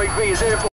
Mike V is here for.